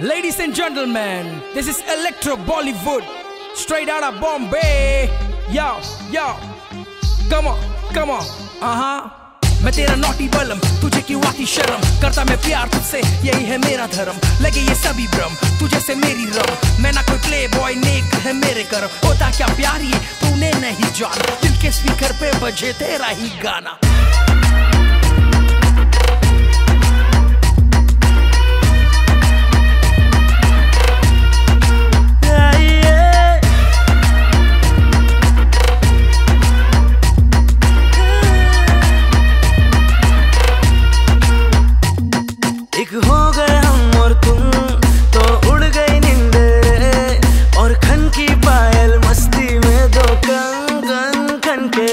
Ladies and gentlemen, this is Electro Bollywood, straight out of Bombay. Yo, yo, come on, come on, uh huh. मैं तेरा naughty बलम तुझे क्यों आती शर्म? करता मैं प्यार तुझसे यही है मेरा धर्म। लगे ये सभी भ्रम तुझे से मेरी रम। मैं ना कोई प्ले बॉय नेक है मेरे कर होता क्या प्यार ये तूने नहीं जाना। दिल के स्पीकर पे बजे तेरा ही गाना। गए हम और तुम तो उड़ गई निंदे और खन की पायल मस्ती में दो कंगन खन के